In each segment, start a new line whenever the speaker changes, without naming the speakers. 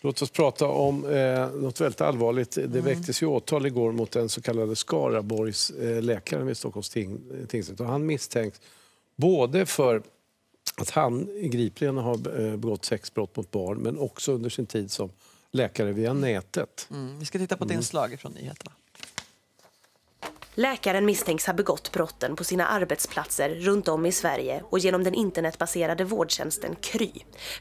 Låt oss prata om eh, något väldigt allvarligt. Det mm. väcktes ju åtal igår mot den så kallade Skaraborgs eh, läkaren vid Stockholms ting, tingsrätt. Och han misstänks både för att han gripligen har eh, begått sexbrott mot barn men också under sin tid som läkare via nätet.
Mm. Vi ska titta på ett mm. inslag från nyheterna.
Läkaren misstänks ha begått brotten på sina arbetsplatser runt om i Sverige och genom den internetbaserade vårdtjänsten Kry.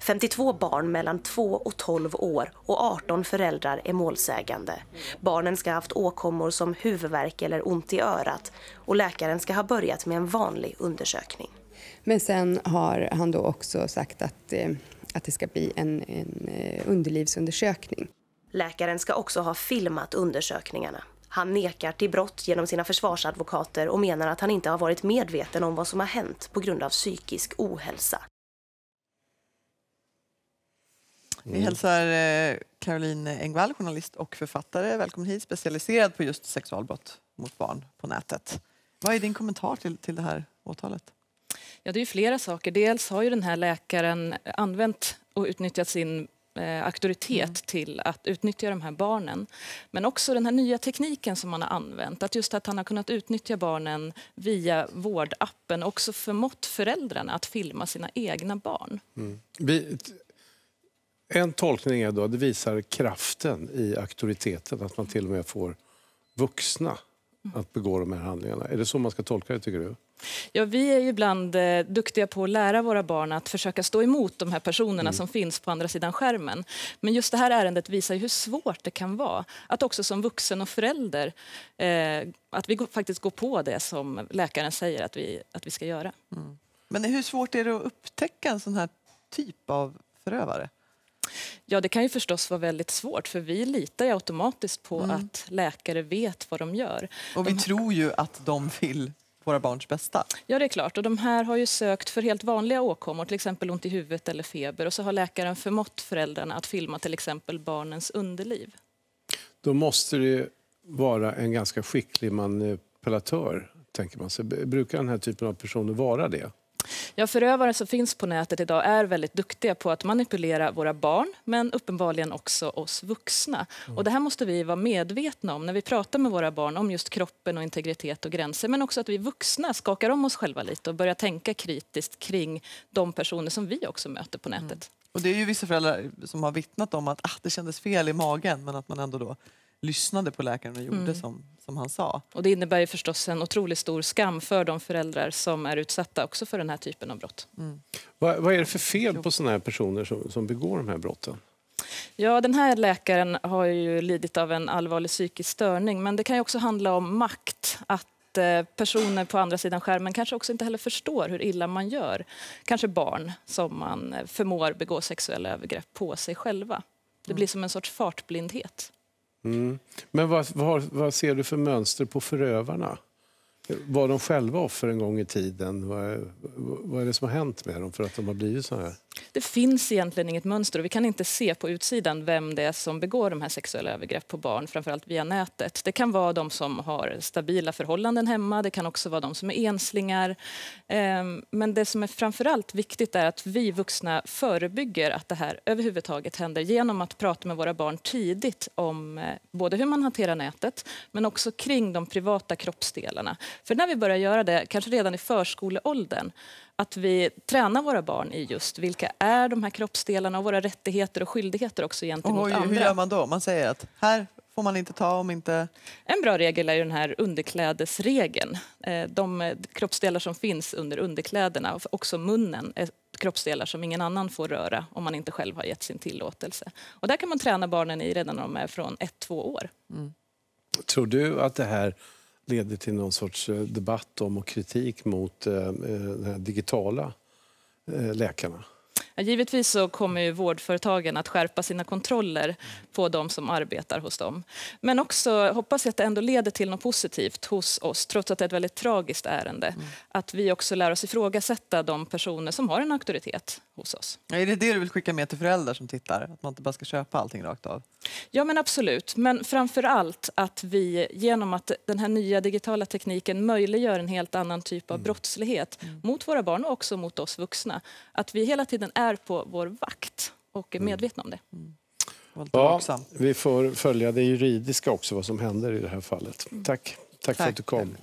52 barn mellan 2 och 12 år och 18 föräldrar är målsägande. Barnen ska ha haft åkommor som huvudvärk eller ont i örat och läkaren ska ha börjat med en vanlig undersökning.
Men sen har han då också sagt att, eh, att det ska bli en, en eh, underlivsundersökning.
Läkaren ska också ha filmat undersökningarna. Han nekar till brott genom sina försvarsadvokater och menar att han inte har varit medveten om vad som har hänt på grund av psykisk ohälsa.
Vi mm. hälsar eh, Caroline Engvall, journalist och författare. Välkommen hit, specialiserad på just sexualbrott mot barn på nätet. Vad är din kommentar till, till det här åtalet?
Ja, det är flera saker. Dels har ju den här läkaren använt och utnyttjat sin eh, auktoritet mm. till att utnyttja de här barnen. Men också den här nya tekniken som man har använt. Att just att han har kunnat utnyttja barnen via vårdappen också förmått föräldrarna att filma sina egna barn. Mm.
Vi, en tolkning är då att det visar kraften i auktoriteten, att man till och med får vuxna att begå de här handlingarna. Är det så man ska tolka det tycker du?
Ja, vi är ju ibland eh, duktiga på att lära våra barn att försöka stå emot de här personerna mm. som finns på andra sidan skärmen. Men just det här ärendet visar hur svårt det kan vara att också som vuxen och förälder eh, att vi faktiskt går på det som läkaren säger att vi, att vi ska göra. Mm.
Men hur svårt är det att upptäcka en sån här typ av förövare?
Ja, det kan ju förstås vara väldigt svårt för vi litar ju automatiskt på mm. att läkare vet vad de gör.
Och vi de... tror ju att de vill våra barns bästa.
Ja, det är klart. Och de här har ju sökt för helt vanliga åkommor, till exempel ont i huvudet eller feber. Och så har läkaren förmått föräldrarna att filma till exempel barnens underliv.
Då måste det vara en ganska skicklig manipulatör, tänker man sig. Brukar den här typen av personer vara det?
Ja, förövare som finns på nätet idag är väldigt duktiga på att manipulera våra barn, men uppenbarligen också oss vuxna. Mm. Och det här måste vi vara medvetna om när vi pratar med våra barn om just kroppen och integritet och gränser, men också att vi vuxna skakar om oss själva lite och börjar tänka kritiskt kring de personer som vi också möter på nätet. Mm.
Och det är ju vissa föräldrar som har vittnat om att ah, det kändes fel i magen, men att man ändå då lyssnade på läkaren och gjorde mm. som, som han sa.
Och det innebär ju förstås en otroligt stor skam för de föräldrar som är utsatta också för den här typen av brott. Mm.
Vad, vad, är det för fel på sådana här personer som, som begår de här brotten?
Ja, den här läkaren har ju lidit av en allvarlig psykisk störning men det kan ju också handla om makt. Att eh, personer på andra sidan skärmen kanske också inte heller förstår hur illa man gör. Kanske barn som man förmår begå sexuella övergrepp på sig själva. Det blir som en sorts fartblindhet.
Mm. Men vad, vad, vad, ser du för mönster på förövarna? Var de själva offer en gång i tiden? Vad, vad är det som har hänt med dem för att de har blivit så här?
Det finns egentligen inget mönster och vi kan inte se på utsidan vem det är som begår de här sexuella övergrepp på barn, framförallt via nätet. Det kan vara de som har stabila förhållanden hemma, det kan också vara de som är enslingar. Ehm, men det som är framförallt viktigt är att vi vuxna förebygger att det här överhuvudtaget händer genom att prata med våra barn tidigt om eh, både hur man hanterar nätet men också kring de privata kroppsdelarna. För när vi börjar göra det, kanske redan i förskoleåldern, att vi tränar våra barn i just vilka är de här kroppsdelarna och våra rättigheter och skyldigheter också gentemot hur,
andra. Hur gör man då? Man säger att här får man inte ta om inte...
En bra regel är ju den här underklädesregeln. Eh, de kroppsdelar som finns under underkläderna, också munnen, är kroppsdelar som ingen annan får röra om man inte själv har gett sin tillåtelse. Och där kan man träna barnen i redan när de är från ett, två år. Mm.
Tror du att det här leder till någon sorts eh, debatt om och kritik mot eh, eh, de digitala läkarna?
givetvis så kommer ju vårdföretagen att skärpa sina kontroller på de som arbetar hos dem. Men också hoppas jag att det ändå leder till något positivt hos oss, trots att det är ett väldigt tragiskt ärende. Mm. Att vi också lär oss ifrågasätta de personer som har en auktoritet hos oss.
Är det det du vill skicka med till föräldrar som tittar? Att man inte bara ska köpa allting rakt av?
Ja men absolut, men framför allt att vi genom att den här nya digitala tekniken möjliggör en helt annan typ av mm. brottslighet mm. mot våra barn och också mot oss vuxna. Att vi hela tiden är på vår vakt och är mm. medvetna om det. Mm.
Ja, vi får följa det juridiska också, vad som händer i det här fallet. Tack, Tack för
Tack.
att du kom.